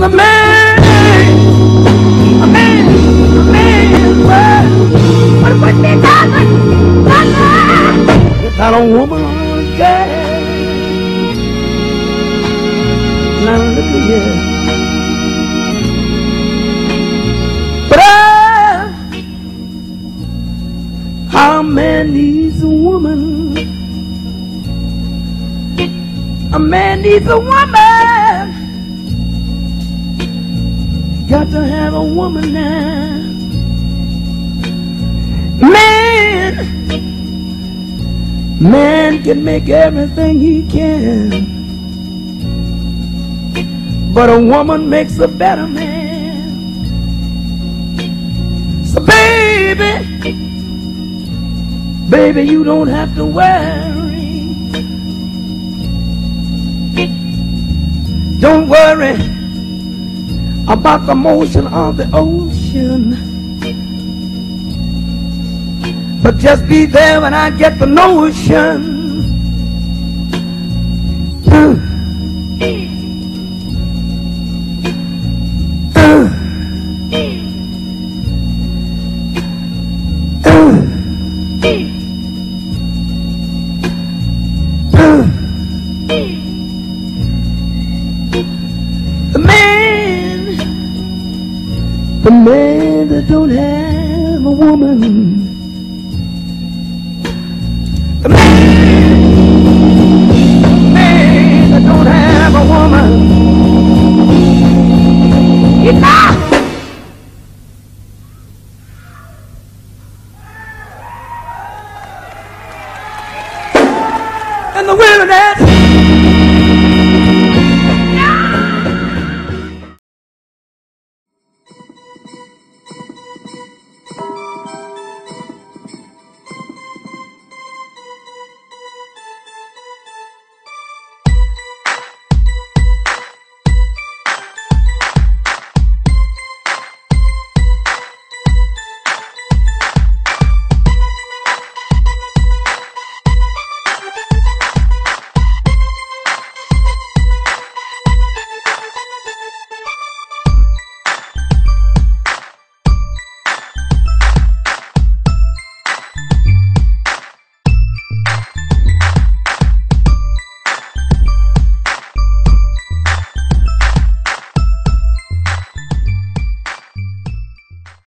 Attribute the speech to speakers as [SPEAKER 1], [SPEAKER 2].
[SPEAKER 1] A man, a man, a man? Without a woman a. Now look at here. But uh, man needs a woman. A man needs a woman. Got to have a woman now. Man, man can make everything he can. But a woman makes a better man. So baby, baby, you don't have to worry. Don't worry about the motion of the ocean. But just be there when I get the notion. The man that don't have a woman The man, man that don't have a woman Enough! And the women that